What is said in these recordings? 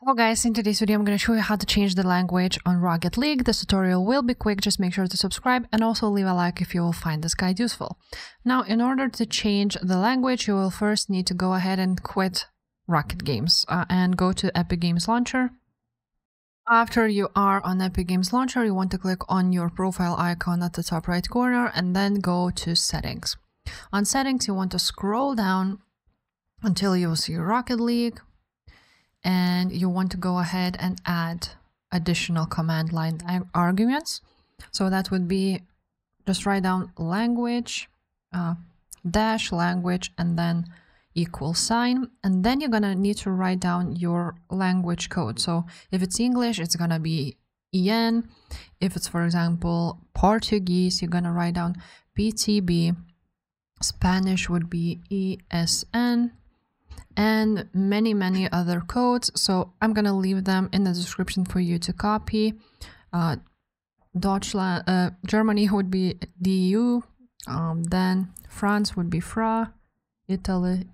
Hello guys, in today's video I'm going to show you how to change the language on Rocket League. This tutorial will be quick, just make sure to subscribe and also leave a like if you will find this guide useful. Now, in order to change the language, you will first need to go ahead and quit Rocket Games uh, and go to Epic Games Launcher. After you are on Epic Games Launcher, you want to click on your profile icon at the top right corner and then go to Settings. On Settings, you want to scroll down until you see Rocket League and you want to go ahead and add additional command line arguments. So that would be just write down language, uh, dash language, and then equal sign. And then you're gonna need to write down your language code. So if it's English, it's gonna be EN. If it's, for example, Portuguese, you're gonna write down PTB. Spanish would be ESN and many, many other codes. So I'm going to leave them in the description for you to copy. Uh, Deutschland, uh, Germany would be DU, um, then France would be FRA, Italy.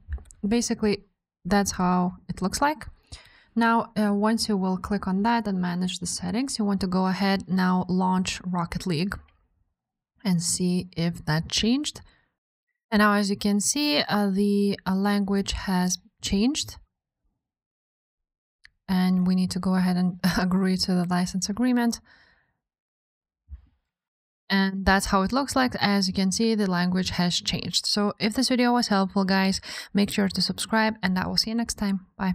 Basically, that's how it looks like. Now, uh, once you will click on that and manage the settings, you want to go ahead now launch Rocket League and see if that changed. And now, as you can see, uh, the uh, language has changed. And we need to go ahead and agree to the license agreement. And that's how it looks like. As you can see, the language has changed. So if this video was helpful, guys, make sure to subscribe and I will see you next time. Bye.